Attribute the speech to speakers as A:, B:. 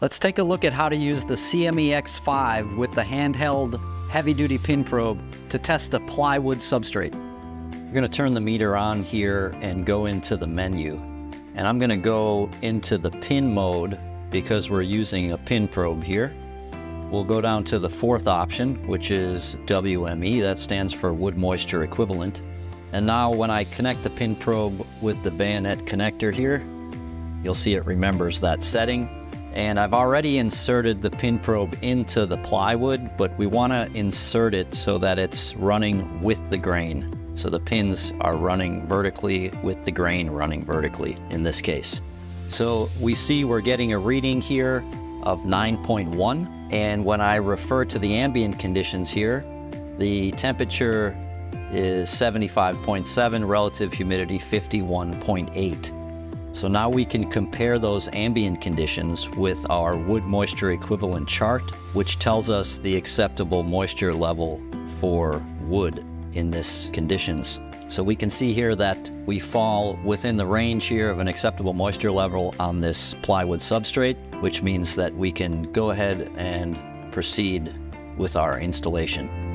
A: Let's take a look at how to use the CMEX5 with the handheld heavy-duty pin probe to test a plywood substrate. I'm going to turn the meter on here and go into the menu. And I'm going to go into the pin mode because we're using a pin probe here. We'll go down to the fourth option, which is WME. That stands for wood moisture equivalent. And now when I connect the pin probe with the bayonet connector here, you'll see it remembers that setting and I've already inserted the pin probe into the plywood, but we want to insert it so that it's running with the grain. So the pins are running vertically with the grain running vertically in this case. So we see we're getting a reading here of 9.1. And when I refer to the ambient conditions here, the temperature is 75.7, relative humidity 51.8. So now we can compare those ambient conditions with our wood moisture equivalent chart, which tells us the acceptable moisture level for wood in this conditions. So we can see here that we fall within the range here of an acceptable moisture level on this plywood substrate, which means that we can go ahead and proceed with our installation.